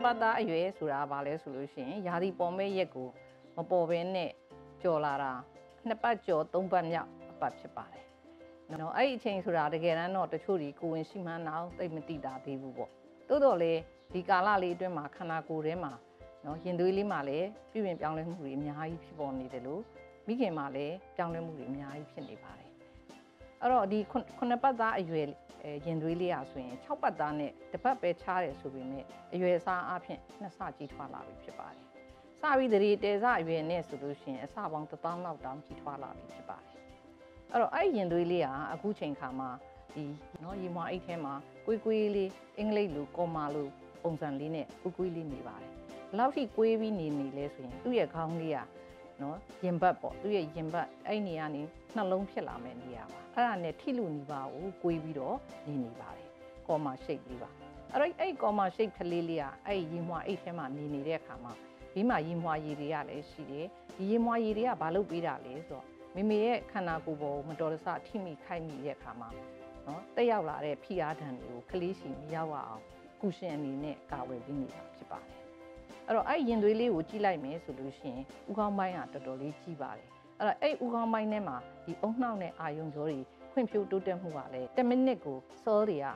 နှစ်ပတ်သားအရွယ်ဆိုတာဘာလဲဆိုလို့ရှိရင်ယာဒီပေါ်မဲ့ရက်ကိုမပေါ်ဘဲနဲ့ကြော်လာတာနှစ်ပတ်ကြော်သုံးပတ်မြောက်အပတ်ဖြစ်ပါတယ်နော်အဲ့ဒီအချိန်ဆိုတာတကယ်တမ်းတော့တချို့ဒီကိုဝင်ရှိမှန်းတော့သိပ်မသိတာသေးဘူးပေါ့တိုးတော့လေဒီကာလလေးအတွင်းမှာခန္ဓာကိုယ်ထဲမှာနော်ရင်သွေးလေးမှာလည်းပြုပြင်ပြောင်းလဲမှုတွေအများကြီးဖြစ်ပေါ်နေတယ်လို့မိခင်မှာလည်းပြောင်းလဲမှုတွေအများကြီးဖြစ်နေပါတယ်အဲ့တော့ဒီခုခုနှစ်ပတ်သားအရွယ်အဲ ရင်သွေးလေးอ่ะဆိုရင်6ပတ်သားနဲ့တစ်ပတ်ပဲခြားတယ်ဆိုပေမဲ့အရွယ်အစားအဖြစ်နှစ်ဆကြီးထွားလာပြီဖြစ်ပါတယ်စပြီးတရီတေစအရွယ်နဲ့ဆိုလို့ရှိရင်အစပေါင်း1000လောက်တောင်ကြီးထွားလာပြီဖြစ်ပါတယ်အဲ့တော့အဲ့ဒီရင်သွေးလေးอ่ะအခုချိန်ခါမှာဒီเนาะရေမွားအိတ်ထဲမှာကွေးကွေးလေးအင်္ဂလိပ်လိုကော်မာလိုပုံစံလေးနဲ့ကွေးကွေးလေးနေပါတယ်ဘယ်လောက်ထိကွေးပြီးနေနေလဲဆိုရင်သူ့ရဲ့ခေါင်းလေးอ่ะ နော်ရင်ဘတ်ပေါ့သူ့ရဲ့ရင်ဘတ်အဲ့နေရာနေနှလုံးဖြစ်လာမယ့်နေရာပါအဲ့ဒါနဲ့ထိလူနီပါကိုကိုပြီးတော့နေနေပါတယ်ကော်မာရှိတ်လေးပါအဲ့တော့အဲ့ကော်မာရှိတ်ကလေးလေးကအဲ့ရင်မွာအိတ်ထဲမှာနေနေတဲ့အခါမှာဒီမှာရင်မွာရည်တွေကလည်းရှိတယ်ဒီရင်မွာရည်တွေကဘာလို့ပေးတာလဲဆိုတော့မိမိရဲ့ခန္ဓာကိုယ်ပေါ်မတော်တဆထိမိခိုက်မိတဲ့အခါမှာနော်တက်ရောက်လာတဲ့ဖိအားဒဏ်တွေကိုကလေးစီမရောက်အောင်ကုရှင်အနေနဲ့ကာဝယ်ပေးနေတာဖြစ်ပါတယ် အဲ့တော့အဲ့ရင်သွေးလေးကိုကြည့်လိုက်မယ်ဆိုလို့ရှိရင်ဥကောင်းပိုင်းကတော်တော်လေးကြီးပါတယ်အဲ့တော့အဲ့ဥကောင်းပိုင်းထဲမှာဒီအုံနှောက်နဲ့အာယုံကြောတွေဖွံ့ဖြိုးတိုးတက်မှုကလည်း10မိနစ်ကိုစောတွေက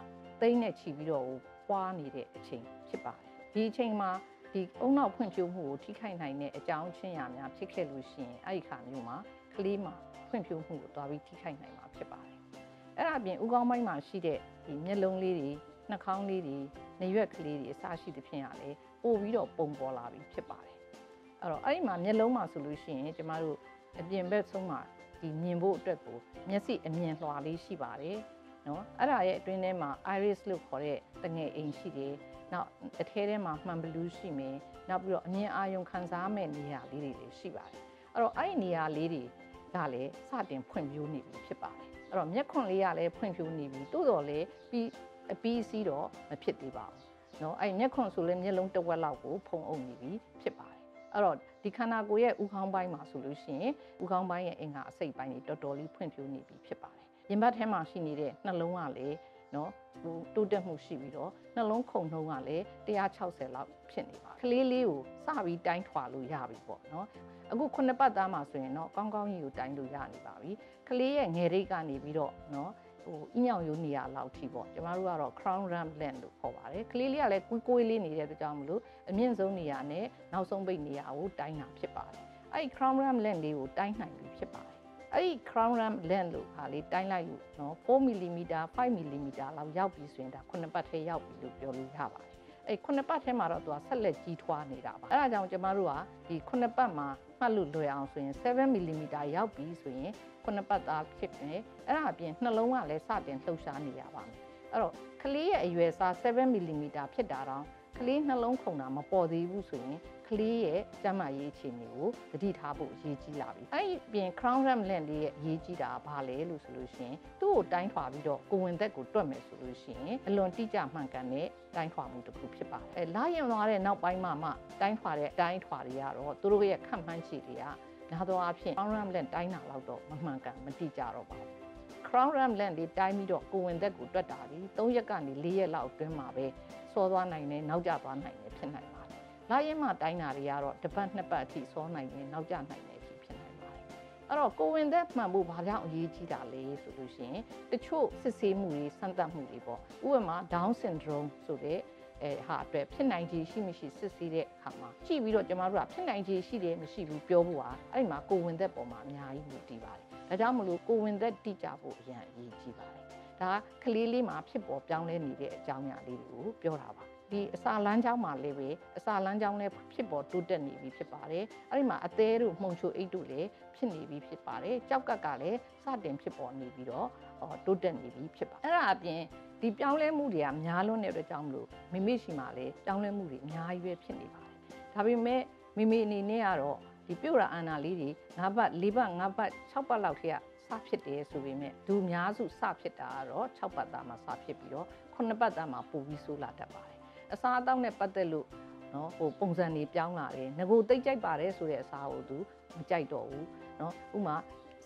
သိမ့်နဲ့ချီပြီးတော့ပွားနေတဲ့အချိန်ဖြစ်ပါတယ်ဒီအချိန်မှာဒီအုံနှောက်ဖွံ့ဖြိုးမှုကိုထိခိုက်နိုင်တဲ့အကြောင်းချင်းရာများဖြစ်ခဲ့လို့ရှိရင်အဲ့ဒီခါမျိုးမှာကလေးမှာဖွံ့ဖြိုးမှုကိုတွားပြီးထိခိုက်နိုင်မှာဖြစ်ပါတယ်အဲ့ဒါအပြင်ဥကောင်းပိုင်းမှာရှိတဲ့ဒီမျက်လုံးလေးတွေနှာခေါင်းလေးတွေနေရွက်ကလေးတွေအစရှိသဖြင့်ကလည်း ပို့ပြီးတော့ပုံပေါ်လာပြီးဖြစ်ပါတယ်အဲ့တော့အဲ့ဒီမှာမျက်လုံးမှာဆိုလို့ရှိရင်ကျမတို့အပြင်ဘက်ဆုံးမှာဒီမြင်ဖို့အတွက်ကိုမျက်စိအမြင်လွှာလေးရှိပါတယ်နော်အဲ့ဒါရဲ့အတွင်းထဲမှာ iris လို့ခေါ်တဲ့တငယ်အိမ်ရှိတယ်နောက်အထဲထဲမှာမှန်ဘလူးရှိမယ်နောက်ပြီးတော့အမြင်အာရုံခံစားမဲ့နေရာလေးတွေလည်းရှိပါတယ်အဲ့တော့အဲ့ဒီနေရာလေးတွေကလည်းစတင်ဖွံ့ဖြိုးနေပြီဖြစ်ပါတယ်အဲ့တော့မျက်ခွန်လေးကလည်းဖွံ့ဖြိုးနေပြီတိုးတော်လည်းပြီးအပြီးစီးတော့မဖြစ်သေးပါဘူး နော်အဲ့မျက်ခွန်ဆိုလဲမျက်လုံးတစ်ဝက်လောက်ကိုဖုံးအုပ်နေပြီဖြစ်ပါတယ်အဲ့တော့ဒီခန္ဓာကိုယ်ရဲ့ဥခေါင်းပိုင်းမှာဆိုလို့ရှိရင်ဥခေါင်းပိုင်းရဲ့အင်္ဂါအစိတ်ပိုင်းတွေတော်တော်လေးဖွံ့ဖြိုးနေပြီဖြစ်ပါတယ်ရင်ဘတ်ထဲမှာရှိနေတဲ့နှလုံးကလည်းနော်ဟိုတိုးတက်မှုရှိပြီးတော့နှလုံးခုန်နှုန်းကလည်း160လောက်ဖြစ်နေပါကလေးလေးကိုစပြီးတိုင်းထွာလို့ရပြီပေါ့နော်အခုခုနှစ်ပတ်သားမှာဆိုရင်တော့ကောင်းကောင်းကြီးကိုတိုင်းလို့ရနေပါပြီကလေးရဲ့ငယ်ရိတ်ကနေပြီးတော့နော် ဟိုအညောင်ရိုးနေရလောက်ထိပေါ့ကျမတို့ကတော့ crown ram land လို့ခေါ်ပါတယ်ကလေးလေးကလည်းကွေးကွေးလေးနေတဲ့အတွက်ကြောင့်မလို့အမြင့်ဆုံးနေရာနဲ့နောက်ဆုံးပိတ်နေရာကိုတိုင်းတာဖြစ်ပါတယ်အဲ့ဒီ crown ram land လေးကိုတိုင်းနိုင်ပြီဖြစ်ပါတယ်အဲ့ဒီ crown ram land လို့ခါလေးတိုင်းလိုက်လို့နော်4 mm 5 mm လောက်ရောက်ပြီဆိုရင်ဒါခုနှစ်ပတ်ထဲရောက်ပြီလို့ပြောလို့ရပါတယ် အဲ့ခုနှစ်ပတ်ထဲမှာတော့သူကဆက်လက်ကြီးထွားနေတာပါအဲ့ဒါကြောင့်ကျမတို့ကဒီခုနှစ်ပတ်မှာမှတ်လို့လွယ်အောင်ဆိုရင်7 mm ရောက်ပြီဆိုရင်ခုနှစ်ပတ်သားဖြစ်တယ်အဲ့ဒါအပြင်နှလုံးကလည်းစတင်လှုပ်ရှားနေရပါမယ်အဲ့တော့ကလေးရဲ့အရွယ်စား7 mm ဖြစ်တာတော့ ကလေးနှလုံးခုန်တာမပေါ်သေးဘူးဆိုရင်ကလေးရဲ့ကျန်းမာရေးအခြေအနေကိုတတိထားဖို့အရေးကြီးလာပြီအဲ့ဒီပြင် crown ram lens လေးရဲ့အရေးကြီးတာကဘာလဲလို့ဆိုလို့ရှိရင်သူ့ကိုတိုင်းထွာပြီးတော့ကိုဝင်သက်ကိုတွက်မယ်ဆိုလို့ရှိရင်အလွန်တိကျမှန်ကန်တဲ့တိုင်းထွာမှုတစ်ခုဖြစ်ပါတယ်အဲလာရင်သွားတဲ့နောက်ပိုင်းမှာမှတိုင်းထွာတဲ့တိုင်းထွာတွေကတော့သူတို့ရဲ့ခံမှန်းချက်တွေကဒါတော့အဖြစ် crown ram lens တိုင်းတာတော့တော့မမှန်ကန်မတိကျတော့ပါဘူး crown ram lens လေးတိုင်းပြီးတော့ကိုဝင်သက်ကိုတွက်တာဒီ3ရက်ကနေ4ရက်လောက်အတွင်းမှာပဲစောသွားနိုင်တယ်နောက်ကျသွားနိုင်တယ်ဖြစ်နိုင်ပါတယ်။လာရင်မှတိုင်းတာတွေကတော့တစ်ပတ်နှစ်ပတ်အထိစောနိုင်တယ်နောက်ကျနိုင်တယ်အထိဖြစ်နိုင်ပါတယ်။အဲ့တော့ကိုဝင်သက်မှန်ဖို့ဘာကြောင့်အရေးကြီးတာလဲဆိုလို့ရှိရင်တချို့စစ်ဆေးမှုတွေစမ်းသပ်မှုတွေပေါ့ဥပမာ down syndrome ဆိုတဲ့ အဲဟာအတွက်ဖြစ်နိုင်ခြေရှိမရှိစစ်ဆေးတဲ့အခါမှာကြည့်ပြီးတော့ကျမတို့ကဖြစ်နိုင်ခြေရှိတယ်မရှိဘူးပြောဖို့ဟာအဲ့ဒီမှာကိုဝင်သက်ပေါ်မှာအများကြီးမူတည်ပါတယ်။ဒါကြောင့်မလို့ကိုဝင်သက်တိကျဖို့အရင်အရေးကြီးပါတယ်။ဒါကလေးလေးမှာဖြစ်ပေါ်ပြောင်းလဲနေတဲ့အကြောင်းအရာလေးတွေကိုပြောတာပါဒီအစာလမ်းကြောင်းမှာလည်းပဲအစာလမ်းကြောင်းလည်းဖြစ်ပေါ်တိုးတက်နေပြီဖြစ်ပါတယ်အဲ့ဒီမှာအသေးတို့မှုန်ချိုအိတ်တို့လည်းဖြစ်နေပြီဖြစ်ပါတယ်ကြောက်ကက်ကလည်းစတင်ဖြစ်ပေါ်နေပြီးတော့တိုးတက်နေပြီဖြစ်ပါအဲ့ဒါအပြင် ဒီပြောင်းလဲမှုတွေကများလွန်းတဲ့အတွက်ကြောင့်မလို့မိမိရှိမှလည်းပြောင်းလဲမှုတွေအများကြီးပဲဖြစ်နေပါတယ်ဒါပေမဲ့မိမိအနေနဲ့ကတော့ဒီပြုတ်ရာအာနာလေးတွေ၅ဘတ်၄ဘတ်၅ဘတ်၆ဘတ်လောက်ထိကစဖြစ်တယ်ဆိုပေမဲ့ဒူများစုစဖြစ်တာကတော့6ပတ်သားမှာစဖြစ်ပြီးတော့9ပတ်သားမှာပိုပြီးဆိုးလာတတ်ပါတယ်အစားအသောက်နဲ့ပတ်သက်လို့နော်ဟိုပုံစံတွေပြောင်းလာတယ်ငကိုတိတ်ကြိုက်ပါတယ်ဆိုတဲ့အစားကိုသူမကြိုက်တော့ဘူးနော်ဥမာ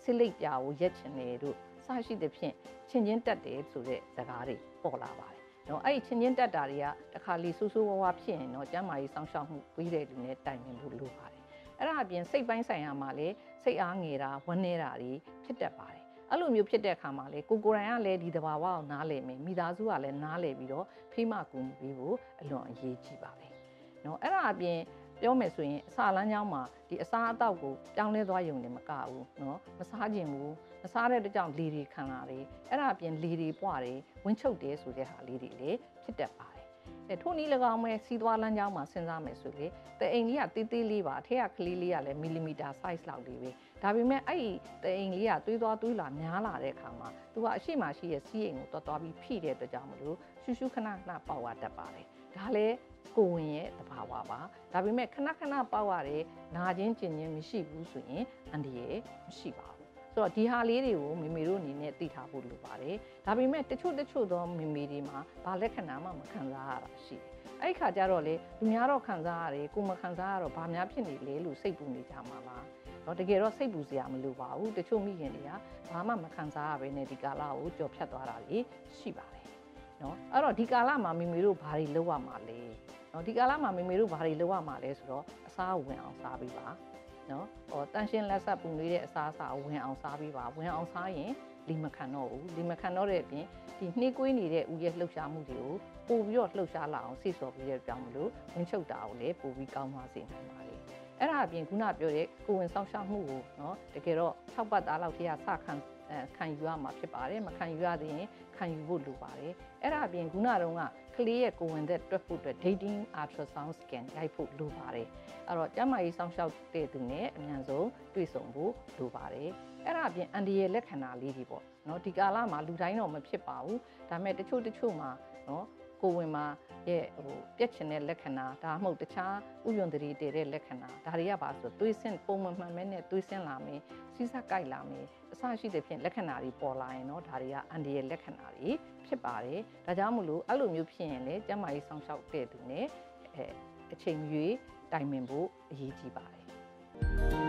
ဆစ်လိတ်ပြာကိုရက်ချင်တယ်တို့စရှိသဖြင့်ချင်းချင်းတက်တယ်ဆိုတဲ့ဇာကားတွေ ပေါ်လာပါတယ်နော်အဲ့ဒီချင်းချင်းတက်တာတွေကတခါလီဆူဆူဝါးဝါဖြစ်ရင်တော့ကျန်းမာရေးစောင့်ရှောက်မှုပြီးတဲ့လူနဲ့တိုင်ပင်ဖို့လိုပါတယ်အဲ့ဒါအပြင်စိတ်ပိုင်းဆိုင်ရာမှာလည်းစိတ်အားငယ်တာဝန်းနေတာတွေဖြစ်တတ်ပါတယ်အဲ့လိုမျိုးဖြစ်တဲ့အခါမှာလေကိုကိုယ်တိုင်ကလည်းဒီတဘာဝကိုနားလည်မယ်မိသားစုကလည်းနားလည်ပြီးတော့ဖိမကူမှုပေးဖို့အလွန်အရေးကြီးပါတယ်နော်အဲ့ဒါအပြင် ပြောမယ်ဆိုရင်အစာလမ်းကြောင်းမှာဒီအစာအသောက်ကိုပြောင်းလဲသွားရုံနဲ့မကဘူးเนาะမစားခြင်းဘူးမစားတဲ့အတွက်ကြောင့်လေတွေခံလာတယ်အဲ့ဒါအပြင်လေတွေပွားတယ်ဝင်းချုပ်တယ်ဆိုတဲ့ဟာလေးတွေလည်းဖြစ်တတ်ပါတယ် ် အဲထို့နည်း၎င်းပဲစီးသွားလမ်းကြောင်းမှာစဉ်းစားမယ်ဆိုလေတအိမ်လေးကတေးသေးလေးပါအထက်ကကလေးလေးကလည်းမီလီမီတာ size လောက်လေးပဲဒါပေမဲ့အဲ့ဒီတအိမ်လေးကသွေးသွားသွေးလာများလာတဲ့အခါမှာသူကအရှိမရှိရဲ့စီးအိမ်ကိုတွားတွားပြီးဖိတဲ့အတွက်ကြောင့်မလို့ရှူရှူခဏခဏပေါက်ရတတ်ပါတယ်ဒါလည်းကိုယ်ဝင်ရဲ့တဘာဝပါဒါပေမဲ့ခဏခဏပေါက်ရတယ်နာချင်းကျင်ချင်းမရှိဘူးဆိုရင်အန်ဒီရဲ့မရှိပါဘူး ဆိုတော့ဒီဟာလေးတွေကိုမေမေတို့အနေနဲ့သိထားဖို့လိုပါတယ်ဒါပေမဲ့တချို့တချို့သောမေမေတွေမှာဘာလက္ခဏာမှမခံစားရတာရှိတယ်အဲ့ဒီခါကျတော့လေလူများတော့ခံစားရတယ်ကိုမခံစားရတော့ဘာများဖြစ်နေလဲလို့စိတ်ပူနေကြမှာပါတော့တကယ်တော့စိတ်ပူစရာမလိုပါဘူးတချို့မိခင်တွေကဘာမှမခံစားရဘဲနဲ့ဒီကာလကိုကြော်ဖြတ်သွားတာတွေရှိပါတယ်နော်အဲ့တော့ဒီကာလမှာမိမိတို့ဘာတွေလုပ်ရမှာလဲနော်ဒီကာလမှာမိမိတို့ဘာတွေလုပ်ရမှာလဲဆိုတော့အစားဝင်အောင်စားပြီးပါ နော်ဟောတန်ရှင်းလက်ဆက်ပူနေတဲ့အစားအစာဝင်အောင်စားပြီးပါဝင်အောင်စားရင်လီမခံတော့ဘူးလီမခံတော့တဲ့အပြင်ဒီနှိကွေးနေတဲ့ဥရဲ့လှုပ်ရှားမှုတွေကိုပို့ပြီးတော့လှုပ်ရှားလာအောင်စိတ်ဆော်ပြီးတဲ့ကြောင့်မလို့ဝင်ချုပ်တာကိုလည်းပို့ပြီးကောင်းသွားစေနိုင်ပါလေအဲ့ဒါအပြင်ခုနပြောတဲ့ကိုဝင်ဆောင်ရှောက်မှုကိုနော်တကယ်တော့၆ပတ်သားလောက်တည်းကစခံအဲ ခံယူရမှာဖြစ်ပါတယ်မခံယူရသေးရင်ခံယူဖို့လိုပါတယ်အဲ့ဒါအပြင်ခုနတုန်းကကလေးရဲ့ကိုယ်ဝင်သက်တွက်ဖို့အတွက် dating ultrasound scan ရိုက်ဖို့လိုပါတယ်အဲ့တော့ကျန်းမာရေးစောင့်ရှောက်တဲ့သူနဲ့အမြန်ဆုံးတွေ့ဆုံဖို့လိုပါတယ်အဲ့ဒါအပြင်အန်ဒီရဲ့လက္ခဏာလေးတွေပေါ့နော်ဒီကာလမှာလူတိုင်းတော့မဖြစ်ပါဘူးဒါပေမဲ့တချို့တချို့မှာနော် ကိုယ်ဝင်မှာရဲ့ဟိုပြက်ချင်တဲ့လက္ခဏာဒါမှမဟုတ်တခြားဥယွန်တရီတည်တဲ့လက္ခဏာဒါတွေကပါဆိုသွေးဆင်းပုံမှန်မှန်မဲနဲ့သွေးဆင်းလာမယ်စီးစက်ကြိုက်လာမယ်အစရှိတဲ့ဖြင့်လက္ခဏာတွေပေါ်လာရင်တော့ဒါတွေကအန်ဒီရဲ့လက္ခဏာတွေဖြစ်ပါတယ်ဒါကြောင့်မလို့အဲ့လိုမျိုးဖြစ်ရင်လေကျန်းမာရေးဆောင်ရှောက်တဲ့သူနဲ့အဲအချိန်ရွေးတိုင်ပင်ဖို့အရေးကြီးပါတယ်